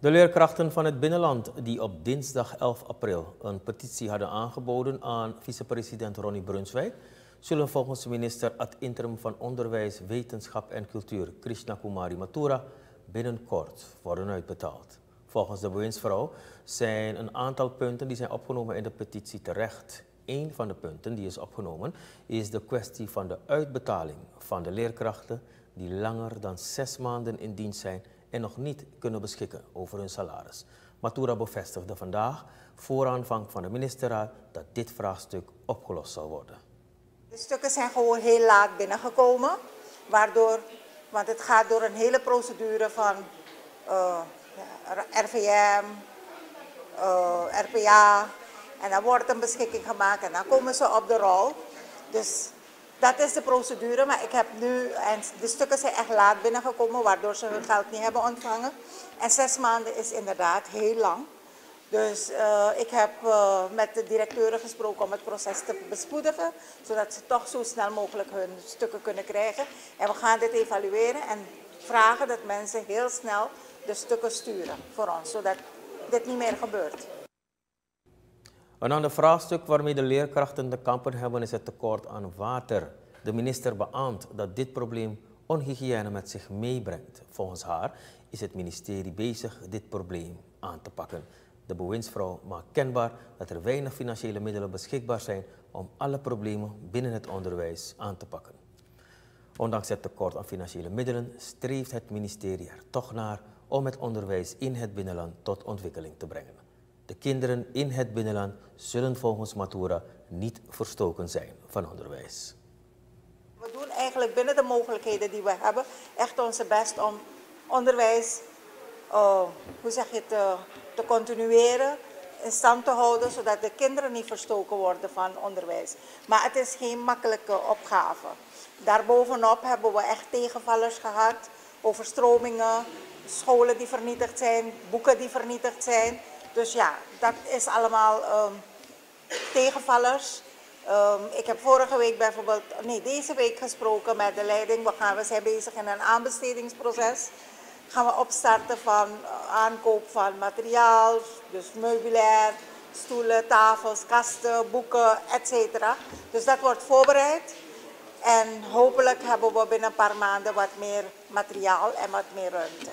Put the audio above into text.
De leerkrachten van het binnenland die op dinsdag 11 april een petitie hadden aangeboden aan vicepresident Ronnie Brunswijk, zullen volgens minister ad interim van Onderwijs, Wetenschap en Cultuur Krishna Kumari Mathura binnenkort worden uitbetaald. Volgens de bewindsvrouw zijn een aantal punten die zijn opgenomen in de petitie terecht. Een van de punten die is opgenomen is de kwestie van de uitbetaling van de leerkrachten die langer dan zes maanden in dienst zijn en nog niet kunnen beschikken over hun salaris. Matura bevestigde vandaag voor aanvang van de ministerraad dat dit vraagstuk opgelost zal worden. De stukken zijn gewoon heel laat binnengekomen, waardoor, want het gaat door een hele procedure van eh, RVM, eh, RPA, en dan wordt een beschikking gemaakt en dan komen ze op de rol. Dus dat is de procedure, maar ik heb nu, en de stukken zijn echt laat binnengekomen, waardoor ze hun geld niet hebben ontvangen. En zes maanden is inderdaad heel lang. Dus uh, ik heb uh, met de directeuren gesproken om het proces te bespoedigen, zodat ze toch zo snel mogelijk hun stukken kunnen krijgen. En we gaan dit evalueren en vragen dat mensen heel snel de stukken sturen voor ons, zodat dit niet meer gebeurt. Een ander vraagstuk waarmee de leerkrachten te kampen hebben is het tekort aan water. De minister beaamt dat dit probleem onhygiëne met zich meebrengt. Volgens haar is het ministerie bezig dit probleem aan te pakken. De bewindsvrouw maakt kenbaar dat er weinig financiële middelen beschikbaar zijn om alle problemen binnen het onderwijs aan te pakken. Ondanks het tekort aan financiële middelen streeft het ministerie er toch naar om het onderwijs in het binnenland tot ontwikkeling te brengen. De kinderen in het binnenland zullen volgens Matura niet verstoken zijn van onderwijs. We doen eigenlijk binnen de mogelijkheden die we hebben echt onze best om onderwijs, uh, hoe zeg je het, uh, te continueren, in stand te houden, zodat de kinderen niet verstoken worden van onderwijs. Maar het is geen makkelijke opgave. Daarbovenop hebben we echt tegenvallers gehad, overstromingen, scholen die vernietigd zijn, boeken die vernietigd zijn. Dus ja, dat is allemaal um, tegenvallers. Um, ik heb vorige week bijvoorbeeld, nee deze week gesproken met de leiding. We, gaan, we zijn bezig in een aanbestedingsproces. Gaan we opstarten van uh, aankoop van materiaal, dus meubilair, stoelen, tafels, kasten, boeken, etc. Dus dat wordt voorbereid. En hopelijk hebben we binnen een paar maanden wat meer materiaal en wat meer ruimte.